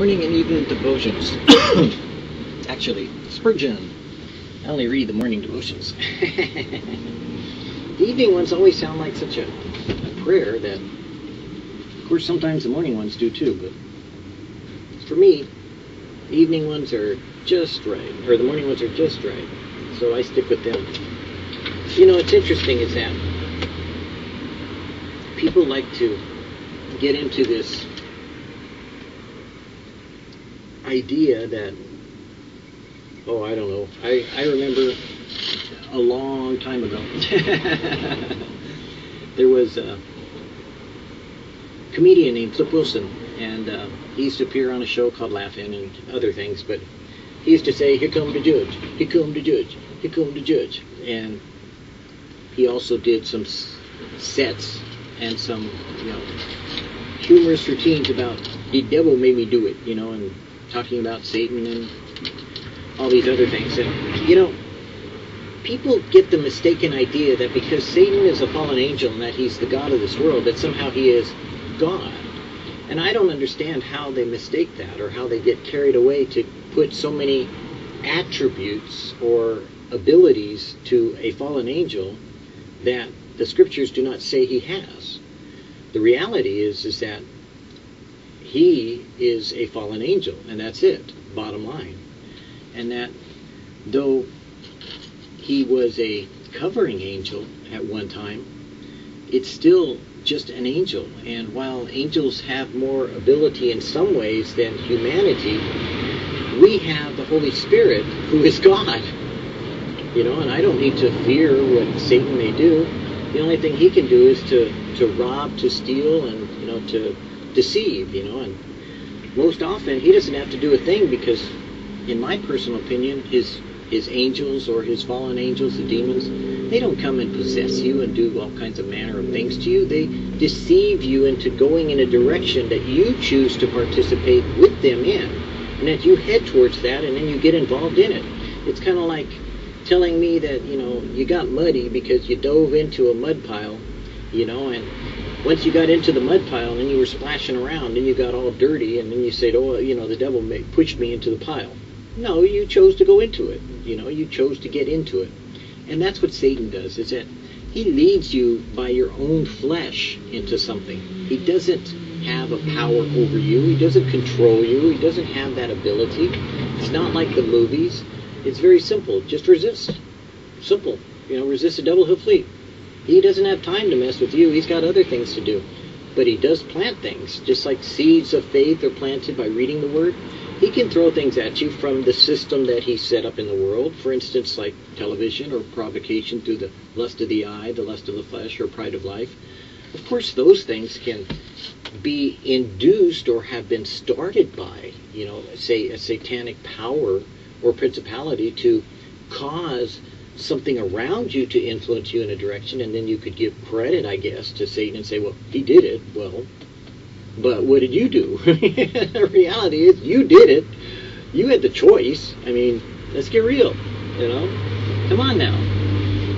Morning and evening devotions. Actually, Spurgeon. I only read the morning devotions. the evening ones always sound like such a, a prayer that, of course, sometimes the morning ones do too, but for me, the evening ones are just right, or the morning ones are just right. So I stick with them. You know, what's interesting is that people like to get into this idea that oh I don't know. I, I remember a long time ago. There was a comedian named Flip Wilson and uh, he used to appear on a show called Laugh-In and other things but he used to say here come the judge here come the judge here come the judge. And he also did some sets and some you know humorous routines about the devil made me do it you know and talking about Satan and all these other things. And, you know, people get the mistaken idea that because Satan is a fallen angel and that he's the God of this world, that somehow he is God. And I don't understand how they mistake that or how they get carried away to put so many attributes or abilities to a fallen angel that the scriptures do not say he has. The reality is is that he is a fallen angel, and that's it, bottom line. And that though he was a covering angel at one time, it's still just an angel. And while angels have more ability in some ways than humanity, we have the Holy Spirit who is God. You know, and I don't need to fear what Satan may do. The only thing he can do is to, to rob, to steal, and, you know, to deceive, you know, and most often he doesn't have to do a thing because, in my personal opinion, his his angels or his fallen angels, the demons, they don't come and possess you and do all kinds of manner of things to you. They deceive you into going in a direction that you choose to participate with them in, and that you head towards that, and then you get involved in it. It's kind of like telling me that you know you got muddy because you dove into a mud pile, you know, and once you got into the mud pile and you were splashing around and you got all dirty and then you said, oh, you know, the devil pushed me into the pile. No, you chose to go into it. You know, you chose to get into it. And that's what Satan does, is that he leads you by your own flesh into something. He doesn't have a power over you. He doesn't control you. He doesn't have that ability. It's not like the movies. It's very simple. Just resist. Simple. You know, resist the devil, he'll flee. He doesn't have time to mess with you. He's got other things to do. But he does plant things, just like seeds of faith are planted by reading the Word. He can throw things at you from the system that he set up in the world, for instance, like television or provocation through the lust of the eye, the lust of the flesh, or pride of life. Of course, those things can be induced or have been started by, you know, say a satanic power or principality to cause something around you to influence you in a direction, and then you could give credit, I guess, to Satan and say, well, he did it. Well, but what did you do? the reality is, you did it. You had the choice. I mean, let's get real. You know, come on now.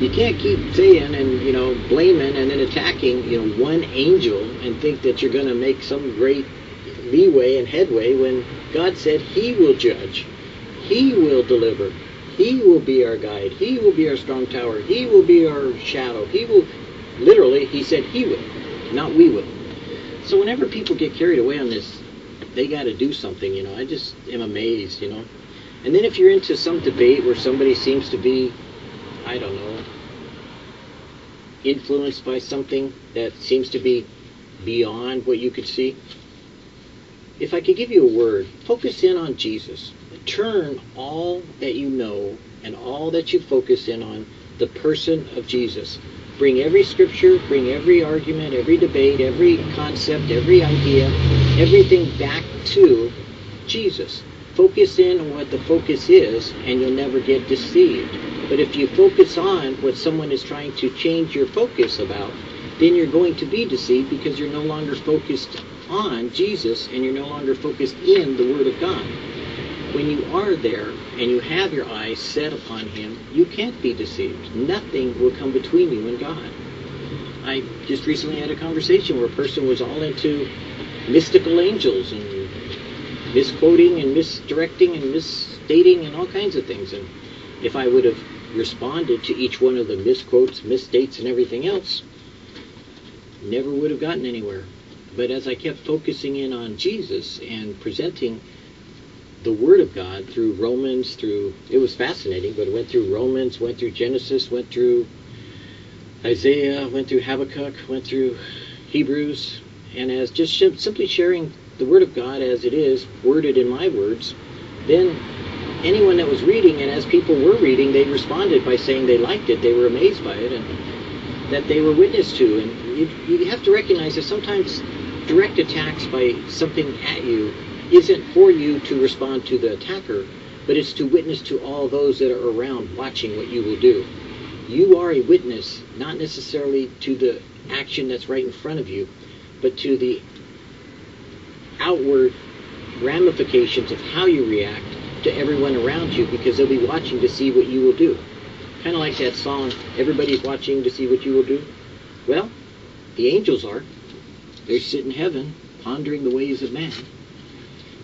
You can't keep saying and you know blaming and then attacking you know one angel and think that you're going to make some great leeway and headway when God said He will judge, He will deliver, he will be our guide. He will be our strong tower. He will be our shadow. He will, literally, he said he will, not we will. So whenever people get carried away on this, they got to do something, you know. I just am amazed, you know. And then if you're into some debate where somebody seems to be, I don't know, influenced by something that seems to be beyond what you could see, if I could give you a word, focus in on Jesus turn all that you know and all that you focus in on the person of Jesus. Bring every scripture, bring every argument, every debate, every concept, every idea, everything back to Jesus. Focus in on what the focus is, and you'll never get deceived. But if you focus on what someone is trying to change your focus about, then you're going to be deceived because you're no longer focused on Jesus and you're no longer focused in the Word of God when you are there and you have your eyes set upon Him, you can't be deceived. Nothing will come between you and God. I just recently had a conversation where a person was all into mystical angels and misquoting and misdirecting and misstating and all kinds of things. And if I would have responded to each one of the misquotes, misstates, and everything else, never would have gotten anywhere. But as I kept focusing in on Jesus and presenting the Word of God through Romans, through it was fascinating, but it went through Romans, went through Genesis, went through Isaiah, went through Habakkuk, went through Hebrews, and as just simply sharing the Word of God as it is, worded in my words, then anyone that was reading, and as people were reading, they responded by saying they liked it, they were amazed by it, and that they were witness to. And you, you have to recognize that sometimes direct attacks by something at you isn't for you to respond to the attacker, but it's to witness to all those that are around watching what you will do. You are a witness, not necessarily to the action that's right in front of you, but to the outward ramifications of how you react to everyone around you because they'll be watching to see what you will do. Kind of like that song, Everybody's Watching to See What You Will Do. Well, the angels are. They sit in heaven pondering the ways of man.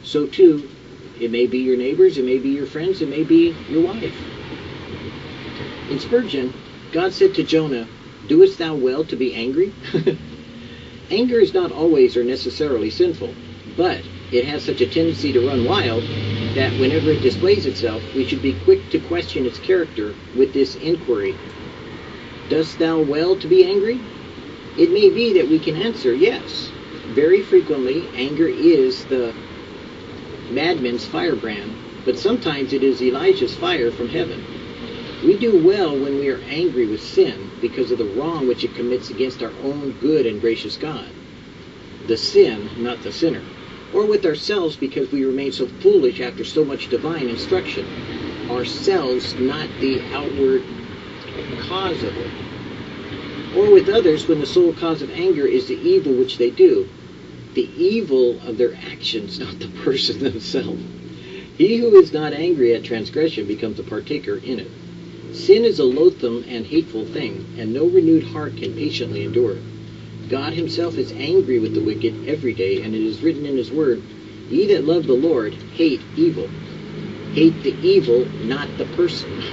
So, too, it may be your neighbors, it may be your friends, it may be your wife. In Spurgeon, God said to Jonah, Doest thou well to be angry? Anger is not always or necessarily sinful, but it has such a tendency to run wild that whenever it displays itself, we should be quick to question its character with this inquiry Dost thou well to be angry? It may be that we can answer yes. Very frequently, anger is the madman's firebrand, but sometimes it is Elijah's fire from heaven. We do well when we are angry with sin because of the wrong which it commits against our own good and gracious God. The sin, not the sinner. Or with ourselves because we remain so foolish after so much divine instruction. Ourselves, not the outward cause of it. Or with others when the sole cause of anger is the evil which they do. The evil of their actions, not the person themselves. He who is not angry at transgression becomes a partaker in it. Sin is a loathsome and hateful thing, and no renewed heart can patiently endure it. God himself is angry with the wicked every day, and it is written in his word, Ye that love the Lord hate evil. Hate the evil, not the person.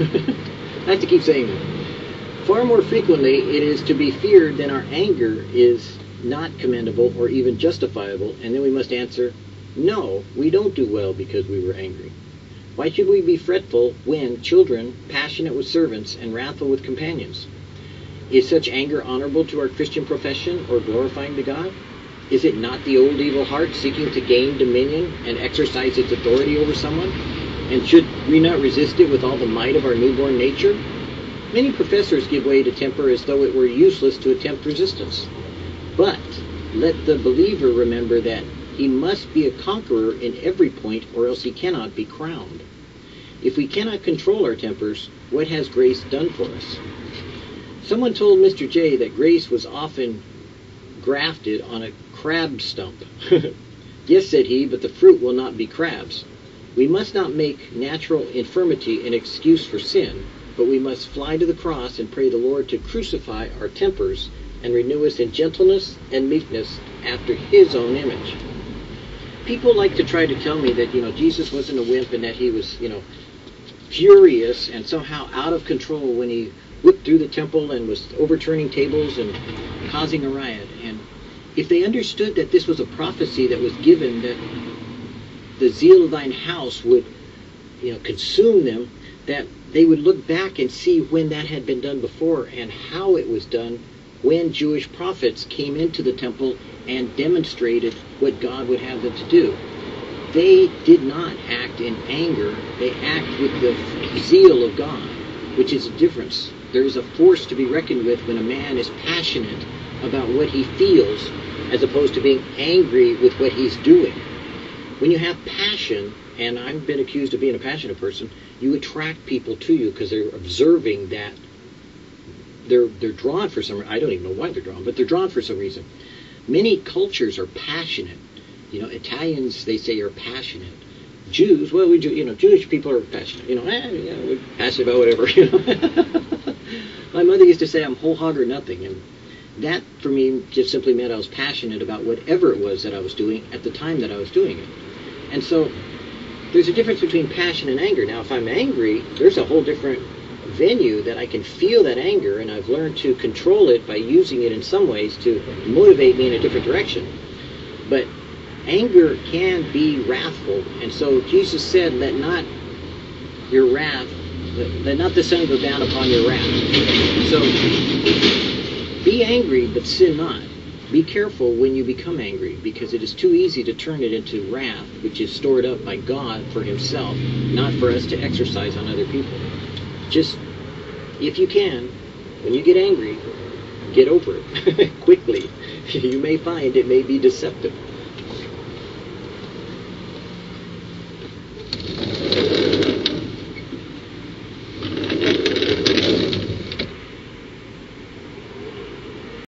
I have to keep saying that. Far more frequently, it is to be feared than our anger is not commendable or even justifiable, and then we must answer, No, we don't do well because we were angry. Why should we be fretful when children, passionate with servants, and wrathful with companions? Is such anger honorable to our Christian profession or glorifying to God? Is it not the old evil heart seeking to gain dominion and exercise its authority over someone? And should we not resist it with all the might of our newborn nature? Many professors give way to temper as though it were useless to attempt resistance. But let the believer remember that he must be a conqueror in every point, or else he cannot be crowned. If we cannot control our tempers, what has grace done for us? Someone told Mr. Jay that grace was often grafted on a crab stump. yes, said he, but the fruit will not be crabs. We must not make natural infirmity an excuse for sin, but we must fly to the cross and pray the Lord to crucify our tempers and renew us in gentleness and meekness after his own image people like to try to tell me that you know Jesus wasn't a wimp and that he was you know furious and somehow out of control when he whipped through the temple and was overturning tables and causing a riot. And if they understood that this was a prophecy that was given that the zeal of thine house would you know consume them, that they would look back and see when that had been done before and how it was done when Jewish prophets came into the temple and demonstrated what God would have them to do. They did not act in anger, they act with the zeal of God, which is a difference. There is a force to be reckoned with when a man is passionate about what he feels as opposed to being angry with what he's doing. When you have passion, and I've been accused of being a passionate person, you attract people to you because they're observing that they're they're drawn for some I don't even know why they're drawn, but they're drawn for some reason. Many cultures are passionate. You know, Italians they say are passionate. Jews, well, we do, you know, Jewish people are passionate. You know, eh, you know we're passionate about whatever. You know, my mother used to say I'm whole hog or nothing, and that for me just simply meant I was passionate about whatever it was that I was doing at the time that I was doing it. And so there's a difference between passion and anger. Now, if I'm angry, there's a whole different venue that I can feel that anger, and I've learned to control it by using it in some ways to motivate me in a different direction. But anger can be wrathful, and so Jesus said, "Let not your wrath, let not the sun go down upon your wrath." So be angry, but sin not. Be careful when you become angry, because it is too easy to turn it into wrath, which is stored up by God for Himself, not for us to exercise on other people. Just, if you can, when you get angry, get over it quickly. You may find it may be deceptive.